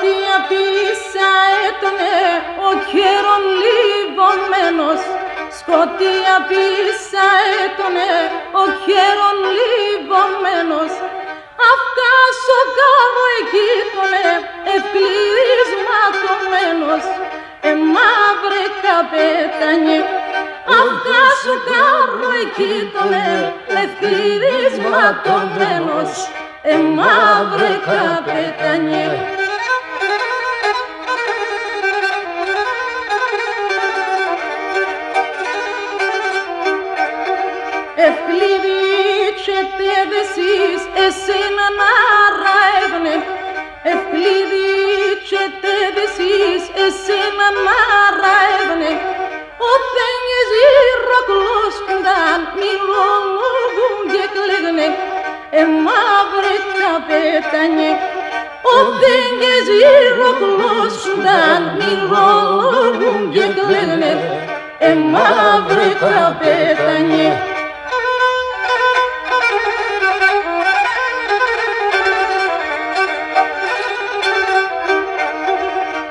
Σκότια πίσα έτονε ο καιρόν λιβωμένος Σκότια πίσα έτονε ο καιρόν λιβωμένος Αυκάσο κάτω εκεί τονε ευκλεισματωμένος Ε μαύρε καπετάνιε Αυκάσο κάτω εκεί τονε ευκλεισματωμένος Ε μαύρε καπετάνιε Ευκλείδιξετε εσείς εσένα να ραεύνε Ευκλείδιξετε εσείς εσένα να ραεύνε Ο θένιες ηρακλώσκονταν μιλόγουν και κλαίγνε. Ε μαύρε καπετάνιε Ο θένιες ηρακλώσκονταν μιλόγουν και κλαίγνε. Ε μαύρε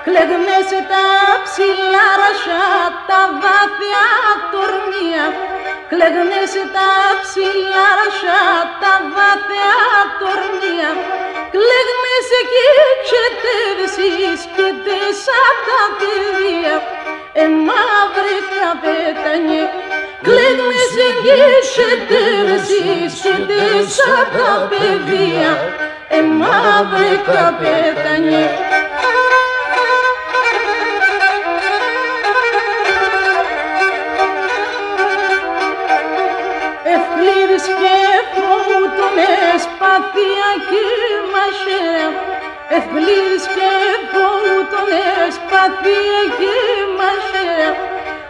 καπετάνιε Κλεγνέσαι τα ψηλά ρασιά, τα βάθια τορμία Κλεγνέσαι τα ψηλά ρασιά, τα βάθια τορμία Κλεγνέσαι και τσετεύσεις και τέσα τα παιδεία Ε μαύρε καπετάνιε Κλεγνέσαι και τσετεύσεις και τέσα τα παιδεία Ε μαύρε καπετάνιε Ευκλείδης και φωτονές παθία και μαχαία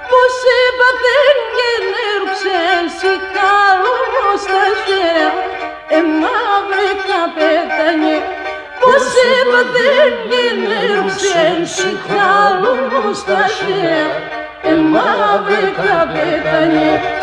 Πως έπαθεν και νέρουξεν σικάλος τα χέρια Ε μαύρε καπετάνιε Πως έπαθεν και νέρουξεν σικάλος τα χέρια Ε μαύρε καπετάνιε